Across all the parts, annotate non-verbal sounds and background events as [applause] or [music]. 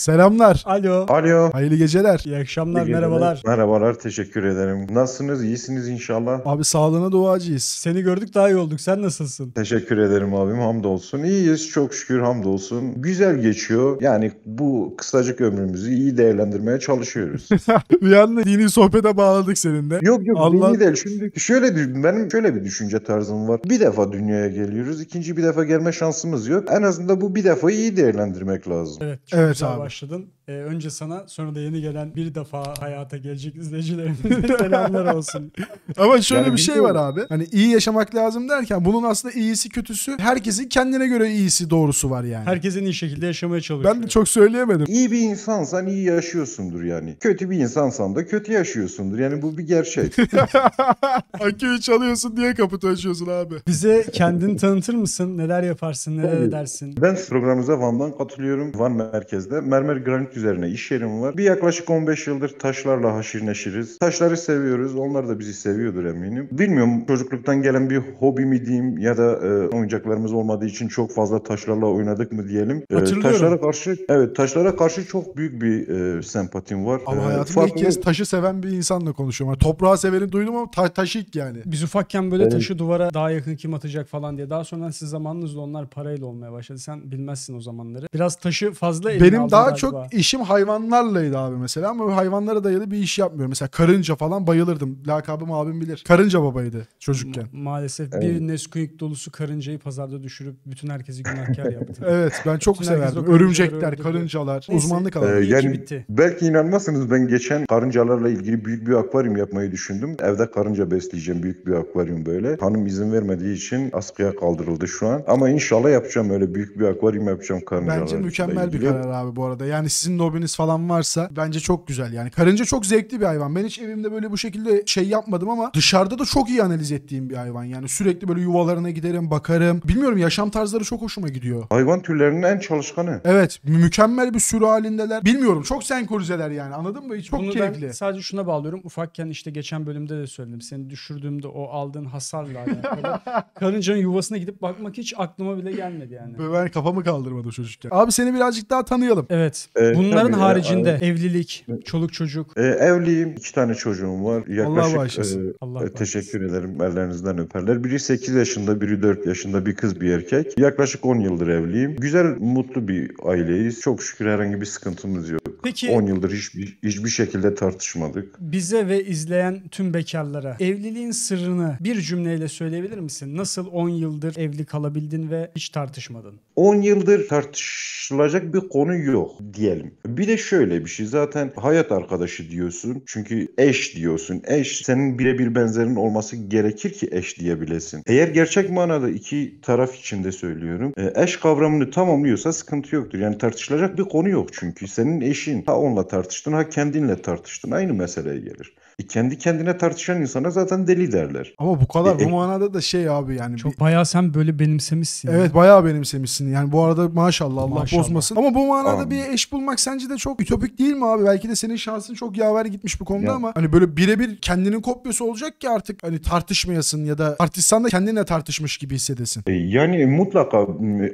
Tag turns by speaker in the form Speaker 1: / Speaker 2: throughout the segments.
Speaker 1: Selamlar.
Speaker 2: Alo.
Speaker 3: Alo.
Speaker 1: Hayırlı geceler.
Speaker 2: İyi akşamlar,
Speaker 3: İyi
Speaker 2: merhabalar.
Speaker 3: Merhabalar, teşekkür ederim. Nasılsınız? İyisiniz inşallah.
Speaker 1: Abi sağlığına duacıyız.
Speaker 2: Seni gördük daha iyi olduk. Sen nasılsın?
Speaker 3: Teşekkür ederim abim. Hamdolsun. İyiyiz. Çok şükür hamdolsun. Güzel geçiyor. Yani bu kısacık ömrümüzü iyi değerlendirmeye çalışıyoruz. [laughs]
Speaker 1: bir anda dini sohbete bağladık seninle.
Speaker 3: yok yok
Speaker 1: Allah-
Speaker 3: Allah... değil. Şimdi şöyle düşün- benim şöyle bir düşünce tarzım var. Bir defa dünyaya geliyoruz. ikinci bir defa gelme şansımız yok. En azından bu bir defayı iyi değerlendirmek lazım.
Speaker 2: Evet,
Speaker 1: Evet abi.
Speaker 2: Başladın. Ee, önce sana, sonra da yeni gelen bir defa hayata gelecek izleyicilerimize [laughs] selamlar olsun.
Speaker 1: Ama şöyle
Speaker 3: Yani
Speaker 1: bir şey var abi. Hani iyi yaşamak lazım derken bunun aslında iyisi kötüsü herkesin kendine göre iyisi doğrusu var yani.
Speaker 2: Herkesin iyi şekilde yaşamaya çalışıyor.
Speaker 1: ben de çok söyleyemedim.
Speaker 3: İyi bir insansan iyi yaşıyorsundur yani. Kötü bir insansan da kötü yaşıyorsundur. Yani bu bir gerçek. [laughs]
Speaker 1: Aküyü çalıyorsun diye kapı açıyorsun abi.
Speaker 2: Bize kendini tanıtır mısın? Neler yaparsın, neler edersin?
Speaker 3: Ben programımıza Van'dan katılıyorum. Van merkezde. Mermer granit üzerine iş yerim var. Bir yaklaşık 15 yıldır taşlarla haşir neşiriz. Taşları seviyoruz. Onlar da bizi seviyordur eminim. Bilmiyorum çocukluktan gelen bir hobi mi diyeyim ya da e, oyuncaklarımız olmadığı için çok fazla taşlarla oynadık mı diyelim. E,
Speaker 2: Hatırlıyorum.
Speaker 3: taşlara karşı evet taşlara karşı çok büyük bir e, sempatim var.
Speaker 1: Ama
Speaker 3: E,
Speaker 1: hayatımda ilk
Speaker 3: farklı-
Speaker 1: kez taşı seven bir insanla konuşuyorum. Yani toprağı seveni duydum ama ta- taş ilk yani.
Speaker 2: Biz ufakken böyle
Speaker 3: Evet.
Speaker 2: taşı duvara daha yakın kim atacak falan diye. Daha sonra siz zamanınızda onlar parayla olmaya başladı. Sen bilmezsin o zamanları. Biraz taşı fazla eline
Speaker 1: Benim daha
Speaker 2: galiba.
Speaker 1: çok işim hayvanlarlaydı abi mesela ama hayvanlara dayalı bir iş yapmıyorum. Mesela karınca falan bayılırdım. Lakabım abim bilir. Karınca babaydı çocukken.
Speaker 2: Ma- maalesef
Speaker 3: Evet.
Speaker 2: bir Nesquik dolusu karıncayı pazarda düşürüp bütün herkesi günahkar [laughs] yaptı.
Speaker 1: Evet ben çok
Speaker 2: Bütün
Speaker 1: severdim. Örümcekler, karıncalar,
Speaker 2: Neyse.
Speaker 1: uzmanlık
Speaker 3: Ee,
Speaker 1: alanı.
Speaker 2: Ki
Speaker 3: yani
Speaker 2: bitti.
Speaker 3: belki inanmazsınız ben geçen karıncalarla ilgili büyük bir akvaryum yapmayı düşündüm. Evde karınca besleyeceğim büyük bir akvaryum böyle. Hanım izin vermediği için askıya kaldırıldı şu an. Ama inşallah yapacağım öyle büyük bir akvaryum yapacağım karıncalarla
Speaker 1: Bence mükemmel bir karar abi bu arada. Yani sizin de hobiniz falan varsa bence çok güzel. Yani karınca çok zevkli bir hayvan. Ben hiç evimde böyle bu şekilde şey yapmadım ama dışarıda da çok iyi analiz ettiğim bir hayvan. Yani sürekli böyle yuvalarına giderim, bakarım. Bilmiyorum yaşam tarzları çok hoşuma gidiyor.
Speaker 3: Hayvan türlerinin en çalışkanı.
Speaker 1: Evet mü- mükemmel bir sürü halindeler. Bilmiyorum çok senkronizeler yani anladın mı? Çok
Speaker 2: Bunu
Speaker 1: keyifli.
Speaker 2: ben sadece şuna bağlıyorum. Ufakken işte geçen bölümde de söyledim. Seni düşürdüğümde o aldığın hasarla alakalı. [laughs] karıncanın yuvasına gidip bakmak hiç aklıma bile gelmedi yani.
Speaker 1: Böyle Ben kafamı kaldırmadım çocukken. Abi seni birazcık daha tanıyalım.
Speaker 2: Evet.
Speaker 3: Ee,
Speaker 2: Bunların
Speaker 3: tabii,
Speaker 2: haricinde
Speaker 3: e,
Speaker 2: evlilik, çoluk çocuk.
Speaker 3: Ee, evliyim. iki tane çocuğum var. Yaklaşık
Speaker 1: bağışlasın.
Speaker 3: e,
Speaker 2: Allah
Speaker 3: e,
Speaker 2: bağışlasın.
Speaker 3: teşekkür ederim. Ellerinizden öperler. Biri 8 yaşında, biri 4 yaşında bir kız bir erkek. Yaklaşık 10 yıldır evliyim. Güzel, mutlu bir aileyiz. Çok şükür herhangi bir sıkıntımız yok.
Speaker 2: Peki
Speaker 3: 10 yıldır hiçbir, hiçbir şekilde tartışmadık.
Speaker 2: bize ve izleyen tüm bekarlara evliliğin sırrını bir cümleyle söyleyebilir misin? Nasıl 10 yıldır evli kalabildin ve hiç tartışmadın?
Speaker 3: 10 yıldır tartışılacak bir konu yok diyelim. Bir de şöyle bir şey zaten hayat arkadaşı diyorsun. Çünkü eş diyorsun. Eş senin birebir benzerin olması gerekir ki eş diyebilesin. Eğer gerçek manada iki taraf içinde söylüyorum. e, Eş kavramını tamamlıyorsa sıkıntı yoktur. Yani tartışılacak bir konu yok çünkü. Senin eşin ha onunla tartıştın ha kendinle tartıştın. Aynı meseleye gelir. E, kendi kendine tartışan insana zaten deli derler.
Speaker 1: Ama bu kadar
Speaker 3: E,
Speaker 1: bu manada da şey abi yani. bir-
Speaker 2: Çok bayağı sen böyle benimsemişsin. ya.
Speaker 1: Evet bayağı benimsemişsin. Yani bu arada maşallah Allah
Speaker 2: Maşallah.
Speaker 1: bozmasın. Ama bu manada
Speaker 3: Amin.
Speaker 1: bir eş bulmak sence de çok ütopik değil mi abi? Belki de senin şansın çok yaver gitmiş bu konuda
Speaker 3: Ya.
Speaker 1: ama hani böyle birebir kendinin kopyası olacak ki artık hani tartışmayasın ya da tartışsan da kendinle tartışmış gibi hissedesin.
Speaker 3: E, Yani mutlaka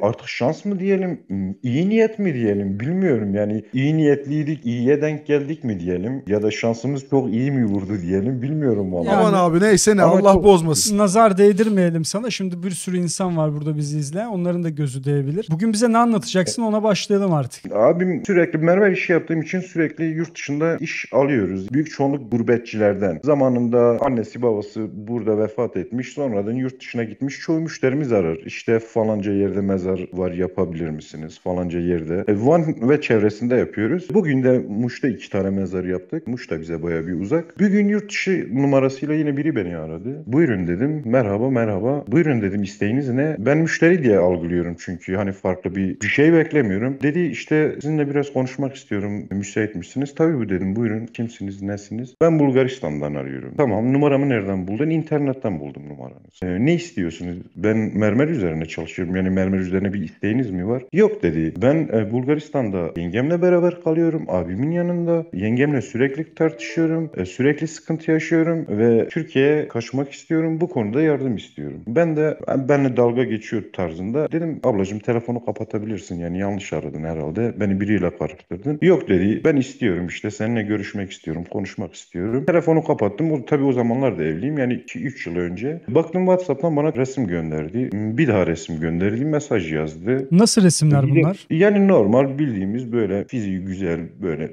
Speaker 3: artık şans mı diyelim, iyi niyet mi diyelim bilmiyorum. Yani iyi niyetliydik, iyiye denk geldik mi diyelim ya da şansımız çok iyi mi vurdu diyelim bilmiyorum vallahi.
Speaker 2: Yani-
Speaker 1: Aman abi neyse ne
Speaker 3: Ama
Speaker 1: Allah
Speaker 3: çok-
Speaker 1: bozmasın.
Speaker 2: Nazar değdirmeyelim sana. Şimdi bir sürü insan var burada bizi izleyen. Onların da gözü değebilir. Bugün bize ne anlatacaksın ona başlayalım artık.
Speaker 3: Abim sürekli mermer işi yaptığım için sürekli yurt dışında iş alıyoruz. Büyük çoğunluk gurbetçilerden. Zamanında annesi babası burada vefat etmiş. Sonradan yurt dışına gitmiş. Çoğu müşterimiz arar. İşte falanca yerde mezar var yapabilir misiniz? Falanca yerde. E, Van ve çevresinde yapıyoruz. Bugün de Muş'ta iki tane mezar yaptık. Muş da bize baya bir uzak. Bir gün yurt dışı numarasıyla yine biri beni aradı. Buyurun dedim. Merhaba merhaba. Buyurun dedim isteğiniz ne? Ben müşteri diye algılıyorum çünkü hani farklı bir, bir şey beklemiyorum. Dedi işte sizinle biraz konuşmak istiyorum. Müsait misiniz? Tabii bu dedim. Buyurun. Kimsiniz? Nesiniz? Ben Bulgaristan'dan arıyorum. Tamam. Numaramı nereden buldun? İnternetten buldum numaranızı. "Ee, ne istiyorsunuz? Ben mermer üzerine çalışıyorum. Yani mermer üzerine bir isteğiniz mi var? Yok dedi. Ben e, Bulgaristan'da yengemle beraber kalıyorum. Abimin yanında. Yengemle sürekli tartışıyorum. E, sürekli sıkıntı yaşıyorum ve Türkiye'ye kaçmak istiyorum. Bu konuda yardım istiyorum. Ben de benle dalga geçiyor tarzında. Dedim ablacığım telefonu kapatabilirsin yani yanlış aradın herhalde. Beni biriyle karıştırdın. Yok dedi ben istiyorum işte seninle görüşmek istiyorum, konuşmak istiyorum. Telefonu kapattım. O, tabii o zamanlar da evliyim yani 2-3 yıl önce. Baktım WhatsApp'tan bana resim gönderdi. Bir daha resim gönderdi. Mesaj yazdı.
Speaker 2: Nasıl resimler
Speaker 3: de-
Speaker 2: bunlar?
Speaker 3: Yani normal bildiğimiz böyle fiziği güzel böyle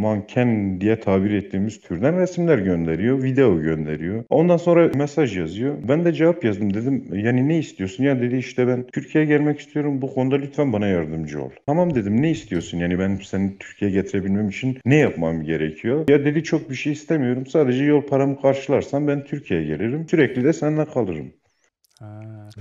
Speaker 3: manken diye tabir ettiğimiz türden resimler gönderiyor. Video gönderiyor. Ondan sonra mesaj yazıyor. Ben de cevap yazdım dedim yani ne istiyorsun? Ya dedi işte ben Türkiye'ye gelmek istiyorum. Bu konuda lütfen bana yardımcı ol. Tamam dedim ne istiyorsun? Yani ben seni Türkiye'ye getirebilmem için ne yapmam gerekiyor? Ya dedi çok bir şey istemiyorum. Sadece yol paramı karşılarsan ben Türkiye'ye gelirim. Sürekli de seninle kalırım.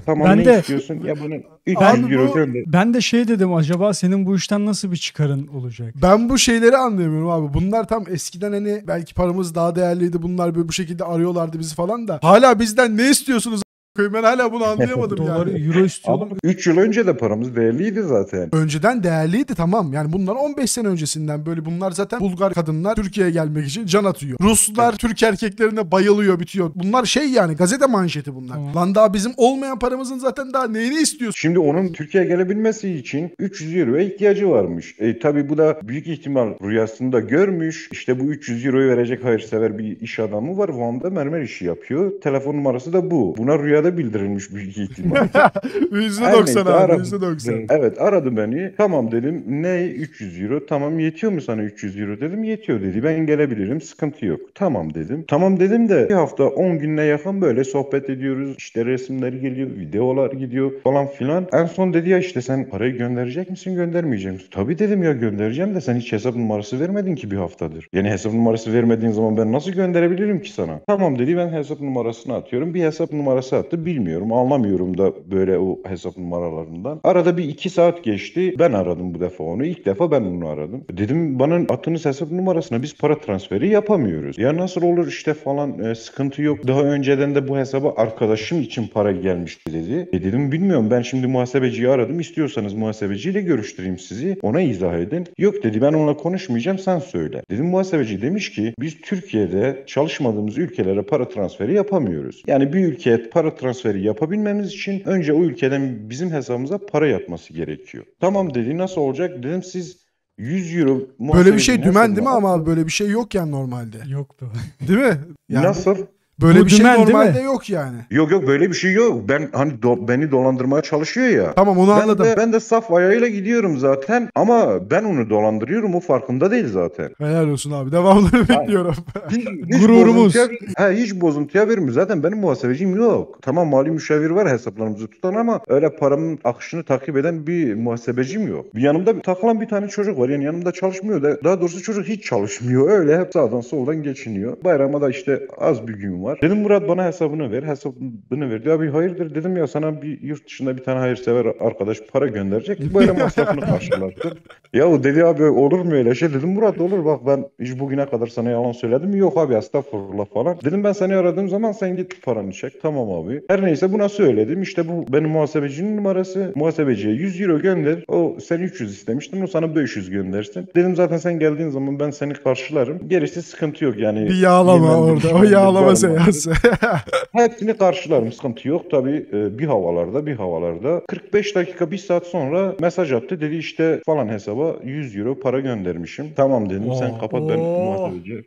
Speaker 3: Tamam
Speaker 2: Ben
Speaker 3: ne
Speaker 2: de-
Speaker 3: istiyorsun? Ya bana 300
Speaker 1: Abi
Speaker 3: euro
Speaker 1: bu-
Speaker 3: gönder.
Speaker 2: Ben de şey dedim acaba senin bu işten nasıl bir çıkarın olacak?
Speaker 1: Ben bu şeyleri anlayamıyorum abi. Bunlar tam eskiden hani belki paramız daha değerliydi. Bunlar böyle bu şekilde arıyorlardı bizi falan da. Hala bizden ne istiyorsunuz? A**ayım? Ben hala bunu anlayamadım [laughs]
Speaker 2: Doları,
Speaker 1: yani.
Speaker 2: euro istiyorlar.
Speaker 3: Ama 3 yıl önce de paramız değerliydi zaten.
Speaker 1: Önceden değerliydi tamam. Yani bunlar 15 sene öncesinden böyle bunlar zaten Bulgar kadınlar Türkiye'ye gelmek için can atıyor. Ruslar Türk erkeklerine bayılıyor bitiyor. Bunlar şey yani gazete manşeti bunlar.
Speaker 2: Tamam.
Speaker 1: Lan daha bizim olmayan paramızın zaten daha neyini istiyorsun?
Speaker 3: Şimdi onun Türkiye'ye gelebilmesi için 300 euroya ihtiyacı varmış. E tabi bu da büyük ihtimal rüyasında görmüş. İşte bu 300 euroyu verecek hayırsever bir iş adamı var. Van'da mermer işi yapıyor. Telefon numarası da bu. Buna rüyada bildirilmiş büyük ihtimal.
Speaker 1: %90
Speaker 3: Her neyse,
Speaker 1: abi
Speaker 3: aradım.
Speaker 1: %90.
Speaker 3: Evet aradı beni. Tamam dedim. Ne 300 euro? Tamam yetiyor mu sana 300 euro dedim. Yetiyor dedi. Ben gelebilirim. Sıkıntı yok. Tamam dedim. Tamam dedim de bir hafta 10 gününe yakın böyle sohbet ediyoruz. İşte resimler geliyor, videolar gidiyor falan filan. En son dedi ya işte sen parayı gönderecek misin, göndermeyecek misin? Tabii dedim ya göndereceğim de sen hiç hesap numarası vermedin ki bir haftadır. Yani hesap numarası vermediğin zaman ben nasıl gönderebilirim ki sana? Tamam dedi ben hesap numarasını atıyorum. Bir hesap numarası attı. Bilmiyorum, anlamıyorum da böyle o hesap numaralarından. Arada bir iki saat geçti. Ben aradım bu defa onu. İlk defa ben onu aradım. Dedim bana attığınız hesap numarasına biz para transferi yapamıyoruz. Ya nasıl olur işte falan e, sıkıntı yok. Daha önceden de bu hesaba arkadaşım için para gelmişti dedi. E dedim bilmiyorum ben şimdi muhasebeciyi aradım. İstiyorsanız muhasebeciyle görüştüreyim sizi. Ona izah edin. Yok dedi ben onunla konuşmayacağım sen söyle. Dedim muhasebeci demiş ki biz Türkiye'de çalışmadığımız ülkelere para transferi yapamıyoruz. Yani bir ülkeye para transferi yapabilmemiz için önce o ülkeden bizim hesabımıza para yatması gerekiyor. Tamam dedi nasıl olacak? Dedim siz 100 euro
Speaker 1: Böyle bir şey dümen değil mi ama abi böyle bir şey yok yani normalde.
Speaker 2: Yok be.
Speaker 1: Değil mi? Yani
Speaker 3: Nasıl?
Speaker 1: Böyle
Speaker 2: Bu
Speaker 1: bir şey
Speaker 2: dümen
Speaker 1: normalde yok yani.
Speaker 3: Yok yok böyle bir şey yok. Ben hani do- beni dolandırmaya çalışıyor ya.
Speaker 1: Tamam onu
Speaker 3: Ben
Speaker 1: anladım.
Speaker 3: de, ben de saf ayağıyla gidiyorum zaten ama ben onu dolandırıyorum o farkında değil zaten.
Speaker 1: Helal olsun abi. Devamını bekliyorum.
Speaker 3: Hiç, [laughs] hiç
Speaker 2: Gururumuz.
Speaker 3: bozuntuya- he, hiç bozuntuya vermiyor. Zaten benim muhasebecim yok. Tamam mali müşavir var hesaplarımızı tutan ama öyle paramın akışını takip eden bir muhasebecim yok. Yanımda bir, takılan bir tane çocuk var. Yani yanımda çalışmıyor da daha doğrusu çocuk hiç çalışmıyor. Öyle hep sağdan soldan geçiniyor. Bayrama da işte az bir gün var. Dedim Murat bana hesabını ver. Hesabını verdi. Abi hayırdır dedim ya sana bir yurt dışında bir tane hayırsever arkadaş para gönderecek. Bayram masrafını [laughs] karşılattı. Ya dedi abi olur mu öyle şey? Dedim Murat olur bak ben hiç bugüne kadar sana yalan söyledim? Yok abi estağfurullah falan. Dedim ben seni aradığım zaman sen git paranı çek. Tamam abi. Her neyse buna söyledim. İşte bu benim muhasebecinin numarası. Muhasebeciye 100 euro gönder. O sen 300 istemiştin. O sana 500 göndersin. Dedim zaten sen geldiğin zaman ben seni karşılarım. Gerisi sıkıntı yok yani.
Speaker 1: bir yağlama orada. O yağlama
Speaker 3: varma.
Speaker 1: Seansı. [laughs]
Speaker 3: Hepsini karşılarım sıkıntı yok. Tabii e, bir havalarda bir havalarda. 45 dakika bir saat sonra mesaj attı. Dedi işte falan hesaba 100 euro para göndermişim. Tamam dedim sen kapat ben
Speaker 2: Oo.
Speaker 3: muhasebeci.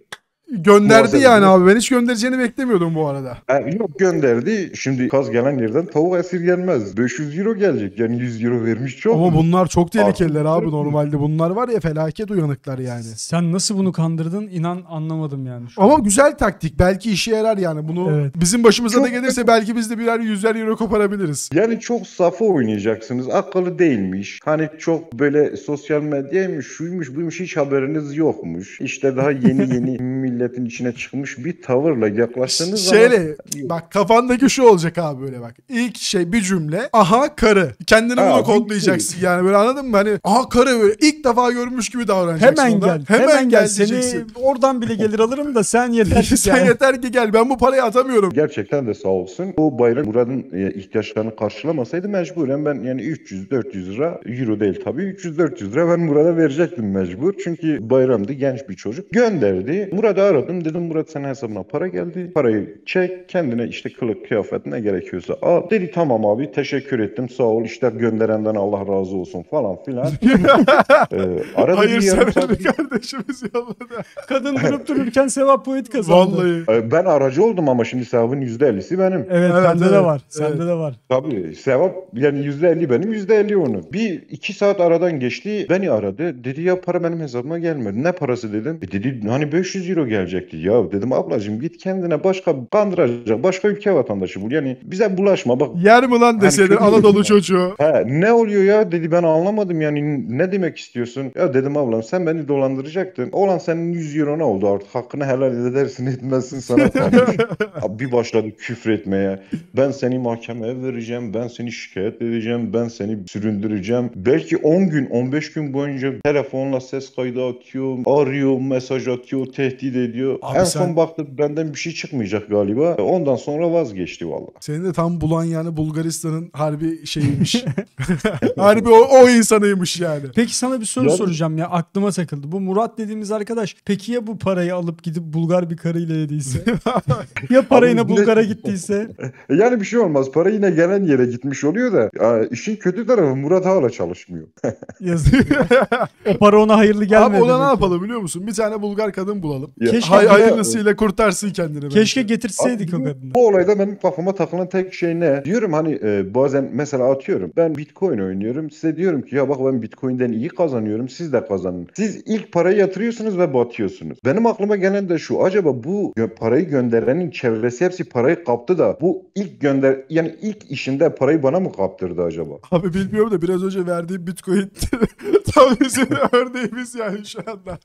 Speaker 1: Gönderdi yani abi. Ben hiç göndereceğini beklemiyordum bu arada.
Speaker 3: E, yok gönderdi. Şimdi kaz gelen yerden tavuk esir gelmez. 500 euro gelecek. Yani 100 euro vermiş çok.
Speaker 1: Ama bunlar çok tehlikeliler
Speaker 3: Artık-
Speaker 1: abi normalde. Bunlar var ya felaket uyanıklar yani.
Speaker 2: Sen nasıl bunu kandırdın inan anlamadım yani. şu
Speaker 1: Ama
Speaker 2: an.
Speaker 1: güzel taktik. Belki işe yarar yani. Bunu
Speaker 2: Evet.
Speaker 1: bizim başımıza da
Speaker 3: Çok-
Speaker 1: gelirse belki biz de birer yüzer euro koparabiliriz.
Speaker 3: Yani çok safı oynayacaksınız. Akıllı değilmiş. Hani çok böyle sosyal medyaymış, şuymuş, buymuş hiç haberiniz yokmuş. İşte daha yeni yeni [laughs] milletin içine çıkmış bir tavırla yaklaştığınız zaman
Speaker 1: Şeyle bak kafandaki şu olacak abi böyle bak. İlk şey bir cümle. Aha karı. Kendini
Speaker 3: Ha,
Speaker 1: bunu kodlayacaksın yani böyle anladın mı? Hani aha karı böyle ilk defa görmüş gibi davranacaksın.
Speaker 2: Hemen
Speaker 1: ona.
Speaker 2: gel.
Speaker 1: Hemen, gel
Speaker 2: Seni
Speaker 1: diyeceksin.
Speaker 2: oradan bile gelir alırım da sen [laughs] yeter ki
Speaker 1: Sen
Speaker 2: gel.
Speaker 1: yeter ki gel. Ben bu parayı atamıyorum.
Speaker 3: Gerçekten de sağ olsun. O bayram Murat'ın e, ihtiyaçlarını karşılamasaydı mecburen ben yani 300-400 lira, euro değil tabii 300-400 lira ben Murat'a verecektim mecbur. Çünkü bayramdı genç bir çocuk. Gönderdi. Murat'ı aradım dedim Murat senin hesabına para geldi. Parayı çek kendine işte kılık kıyafet ne gerekiyorsa al. Dedi tamam abi teşekkür ettim sağ ol işte gönderenden Allah razı olsun falan filan. [laughs] ee, arada
Speaker 1: Hayır
Speaker 3: bir
Speaker 1: kardeşimiz yolladı.
Speaker 2: Kadın durup dururken sevap point kazandı.
Speaker 1: Vallahi.
Speaker 3: Ee, ben aracı oldum ama şimdi sevabın %50'si benim.
Speaker 2: Evet,
Speaker 1: Evet,
Speaker 2: bende de
Speaker 1: evet,
Speaker 2: var. Sende
Speaker 1: evet.
Speaker 2: de var.
Speaker 3: Tabii sevap yani %50 benim %50 onun. Bir iki saat aradan geçti beni aradı. Dedi ya para benim hesabıma gelmedi. Ne parası dedim. E dedi hani 500 euro gelecekti. Ya dedim ablacığım git kendine başka kandıracak başka ülke vatandaşı bul. Yani bize bulaşma bak.
Speaker 1: Yer mi lan deseydin
Speaker 3: kötü
Speaker 1: Anadolu çocuğu.
Speaker 3: He, ne oluyor ya dedi ben anlamadım yani ne demek istiyorsun? Ya dedim ablam sen beni dolandıracaktın. Olan senin 100 euro ne oldu artık hakkını helal edersin etmezsin sana [laughs] bir başladı küfür etmeye. Ben seni mahkemeye vereceğim. Ben seni şikayet edeceğim. Ben seni süründüreceğim. Belki 10 gün 15 gün boyunca telefonla ses kaydı atıyor. Arıyor mesaj atıyor. Tehdit ediyor.
Speaker 1: Abi
Speaker 3: en
Speaker 1: sen-
Speaker 3: son baktı benden bir şey çıkmayacak galiba. Ondan sonra vazgeçti valla.
Speaker 1: Seni de tam bulan yani Bulgaristan'ın harbi şeyiymiş. [laughs] [laughs] harbi o, o insanıymış yani.
Speaker 2: Peki sana bir soru
Speaker 3: Yani-
Speaker 2: soracağım ya aklıma takıldı. Bu Murat dediğimiz arkadaş peki ya bu parayı alıp gidip Bulgar bir karıyla yediyse? [laughs] ya parayla Bulgar'a gittiyse?
Speaker 3: Yani bir şey olmaz. Para yine gelen yere gitmiş oluyor da ya işin kötü tarafı Murat hala çalışmıyor.
Speaker 2: Yazık. o para ona hayırlı gelmedi.
Speaker 1: Abi ona ne yapalım biliyor musun? Bir tane Bulgar kadın bulalım.
Speaker 3: Ya,
Speaker 2: Keşke-
Speaker 1: Hay, hayırlısıyla kurtarsın kendini. bence.
Speaker 2: Keşke getirseydik
Speaker 3: Abi
Speaker 2: o
Speaker 3: bu-
Speaker 2: kadını.
Speaker 3: Bu olayda benim kafama takılan tek şey ne? Diyorum hani e, bazen mesela atıyorum ben Bitcoin oynuyorum. Size diyorum ki ya bak ben Bitcoin'den iyi kazanıyorum. Siz de kazanın. Siz ilk parayı yatırıyorsunuz ve batıyorsunuz. Benim aklıma gelen de şu. Acaba bu parayı gönderenin çevresi hepsi parayı kaptı da bu ilk gönder yani ilk işinde parayı bana mı kaptırdı acaba?
Speaker 1: Abi bilmiyorum da biraz önce verdiğim bitcoin [laughs] tam bizim örneğimiz yani şu anda.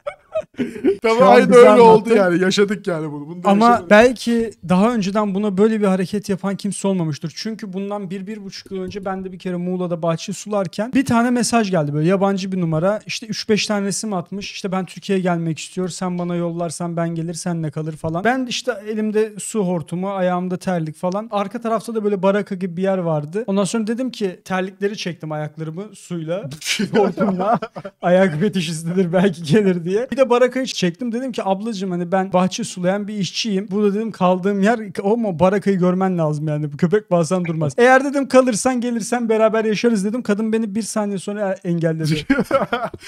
Speaker 1: [laughs]
Speaker 2: An
Speaker 1: aynı öyle oldu
Speaker 2: anlattın.
Speaker 1: yani. Yaşadık yani bunu. Bunu
Speaker 2: Ama
Speaker 1: yaşadık.
Speaker 2: belki daha önceden buna böyle bir hareket yapan kimse olmamıştır. Çünkü bundan bir, bir buçuk yıl önce ben de bir kere Muğla'da bahçe sularken bir tane mesaj geldi böyle yabancı bir numara. İşte 3-5 tane resim atmış. İşte ben Türkiye'ye gelmek istiyor. Sen bana yollarsan ben gelir senle kalır falan. Ben işte elimde su hortumu, ayağımda terlik falan. Arka tarafta da böyle baraka gibi bir yer vardı. Ondan sonra dedim ki terlikleri çektim ayaklarımı suyla. [laughs] hortumla. Ayak fetişistidir belki gelir diye. Bir de barakayı çektim. Dedim ki ablacığım hani ben bahçe sulayan bir işçiyim. Burada dedim kaldığım yer ama barakayı görmen lazım yani. Bu köpek bazen durmaz. [laughs] Eğer dedim kalırsan gelirsen beraber yaşarız dedim. Kadın beni bir saniye sonra engelledi.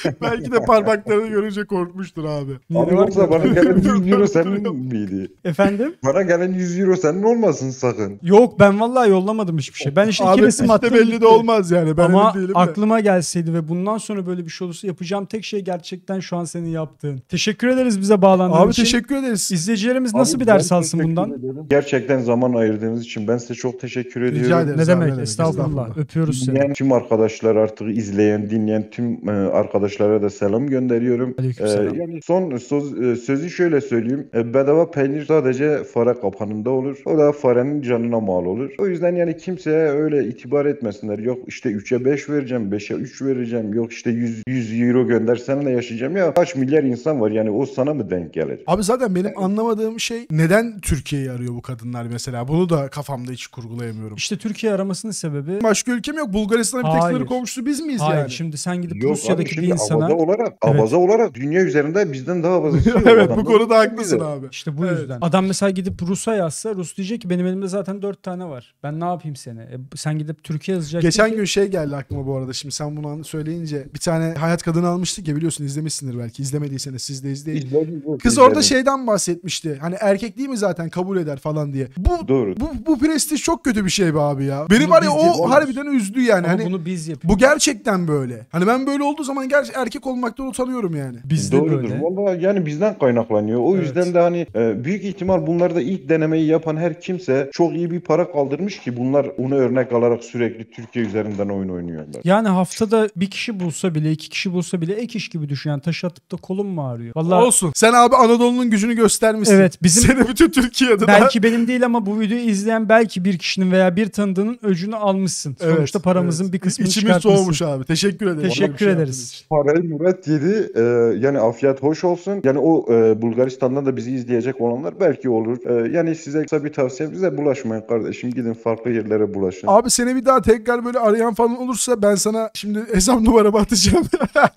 Speaker 2: [laughs]
Speaker 1: Belki de parmaklarını görünce korkmuştur abi.
Speaker 2: Niye
Speaker 3: Abi
Speaker 2: var
Speaker 3: yoksa bana gelen 100 [laughs] euro senin miydi?
Speaker 2: Efendim?
Speaker 3: Bana gelen 100 euro senin olmasın sakın.
Speaker 2: Yok ben vallahi yollamadım hiçbir şey. Ben işte iki resim
Speaker 1: işte
Speaker 2: attım.
Speaker 1: belli
Speaker 2: gitti.
Speaker 1: de olmaz yani. Ben
Speaker 2: Ama
Speaker 1: değilim de.
Speaker 2: aklıma gelseydi ve bundan sonra böyle bir şey olursa yapacağım tek şey gerçekten şu an senin yaptığın. Teşekkür ederiz bize bağlandığın
Speaker 1: Abi
Speaker 2: için.
Speaker 1: teşekkür ederiz.
Speaker 2: İzleyicilerimiz nasıl
Speaker 3: Abi
Speaker 2: bir
Speaker 3: ben
Speaker 2: ders alsın
Speaker 3: teşekkür
Speaker 2: bundan?
Speaker 3: ederim. Gerçekten zaman ayırdığınız için ben size çok teşekkür ediyorum.
Speaker 1: Rica ederiz.
Speaker 2: Ne
Speaker 1: abi,
Speaker 2: demek? Estağfurullah. Öpüyoruz seni.
Speaker 3: Dinleyen tüm arkadaşlar artık izleyen, dinleyen tüm e, arkadaşlara da selam gönderiyorum.
Speaker 2: Aleykümselam.
Speaker 3: E, yani son söz, e, sözü şöyle söyleyeyim. E, bedava peynir sadece fare kapanında olur. O da farenin canına mal olur. O yüzden yani kimseye öyle itibar etmesinler. Yok işte 3'e 5 vereceğim, 5'e 3 vereceğim. Yok işte 100, 100 euro gönder seninle yaşayacağım. Ya kaç milyar insan var yani o sana mı denk gelir?
Speaker 1: Abi zaten benim anlamadığım şey neden Türkiye'yi arıyor bu kadınlar mesela? Bunu da kafamda hiç kurgulayamıyorum.
Speaker 2: İşte Türkiye aramasının sebebi
Speaker 1: Başka ülkem yok. Bulgaristan'ın bir tek
Speaker 2: Hayır.
Speaker 1: komşusu biz miyiz
Speaker 2: Hayır
Speaker 1: yani?
Speaker 2: şimdi sen gidip
Speaker 3: Yok
Speaker 2: Rusya'daki
Speaker 3: abi
Speaker 2: bir
Speaker 3: şimdi
Speaker 2: insana
Speaker 3: abaza olarak,
Speaker 2: Evet.
Speaker 3: abaza olarak dünya üzerinde bizden daha fazlası yok. [laughs]
Speaker 1: evet bu konuda haklısın abi.
Speaker 2: işte bu
Speaker 1: Evet.
Speaker 2: yüzden. Adam mesela gidip Rus'a yazsa Rus diyecek ki benim elimde zaten dört tane var. Ben ne yapayım seni? E, sen gidip Türkiye yazacaksın
Speaker 1: Geçen
Speaker 2: ki-
Speaker 1: gün şey geldi aklıma bu arada şimdi sen bunu söyleyince bir tane hayat kadını almıştık ya biliyorsun izlemişsindir belki izlemediyseniz siz de izleyin.
Speaker 3: İzledim, izledim.
Speaker 1: Kız orada şeyden bahsetmişti. Hani erkek değil mi zaten kabul eder falan diye. Bu
Speaker 3: Doğru.
Speaker 1: bu bu prestij çok kötü bir şey be abi ya. Beni
Speaker 2: Bunu
Speaker 1: var ya o
Speaker 2: yapıyoruz.
Speaker 1: harbiden üzdü yani.
Speaker 2: Ama
Speaker 1: hani
Speaker 2: bunu biz yapıyoruz.
Speaker 1: bu gerçekten böyle. Hani ben böyle olduğu zaman gerçek erkek olmaktan utanıyorum yani.
Speaker 2: Biz de
Speaker 3: Doğrudur.
Speaker 2: böyle.
Speaker 3: Vallahi yani bizden kaynaklanıyor. O
Speaker 2: Evet.
Speaker 3: yüzden de hani e, büyük ihtimal bunlarda ilk denemeyi yapan her kimse çok iyi bir para kaldırmış ki bunlar onu örnek alarak sürekli Türkiye üzerinden oyun oynuyorlar.
Speaker 2: Yani haftada bir kişi bulsa bile iki kişi bulsa bile ek iş gibi düşün. Yani taş atıp da kolum mu ağrıyor? Vallahi
Speaker 1: Olsun. Sen abi Anadolu'nun gücünü göstermişsin.
Speaker 2: Evet, bizim-
Speaker 1: Seni bütün Türkiye'de
Speaker 2: belki benim değil ama bu videoyu izleyen belki bir kişinin veya bir tanıdığının öcünü almışsın.
Speaker 1: Evet,
Speaker 2: Sonuçta paramızın
Speaker 1: evet.
Speaker 2: bir kısmını
Speaker 1: İçimiz
Speaker 2: çıkartmışsın.
Speaker 1: soğumuş abi. Teşekkür ederim.
Speaker 2: Teşekkür
Speaker 1: bir şey
Speaker 2: ederiz.
Speaker 1: için.
Speaker 3: Parayı Murat yedi. E, yani afiyet hoş olsun. Yani o e, Bulgaristan'dan da bizi izleyecek olanlar belki olur. E, yani size kısa bir tavsiye bize bulaşmayın kardeşim. Gidin farklı yerlere bulaşın.
Speaker 1: Abi seni bir daha tekrar böyle arayan falan olursa ben sana şimdi hesap numaramı atacağım.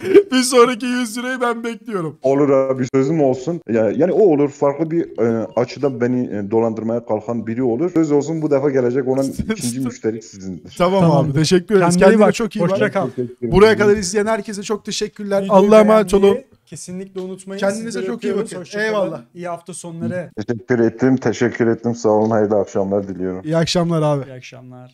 Speaker 1: [laughs] bir sonraki 100 lirayı ben bekliyorum.
Speaker 3: Olur abi sözüm olsun. Yani, yani o olur farklı bir e, açıda beni e, dolandırmaya kalkan biri olur. Söz olsun bu defa gelecek olan [laughs] ikinci müşteri sizindir.
Speaker 1: Tamam,
Speaker 2: Tamam.
Speaker 1: abi teşekkür ederiz.
Speaker 2: Kendine
Speaker 1: Kendine
Speaker 2: bak.
Speaker 1: çok iyi
Speaker 2: Hoşça
Speaker 1: bak.
Speaker 2: kal.
Speaker 1: Buraya kadar izleyen herkese çok teşekkürler. Allah'a emanet olun.
Speaker 2: Kesinlikle unutmayın.
Speaker 1: Kendinize
Speaker 2: Sizleri
Speaker 1: çok iyi bakın.
Speaker 2: Hoşça kalın.
Speaker 1: Eyvallah.
Speaker 2: İyi hafta sonları.
Speaker 3: Teşekkür ettim, teşekkür ettim. Sağ olun, hayırlı akşamlar diliyorum.
Speaker 1: İyi akşamlar abi.
Speaker 2: İyi akşamlar.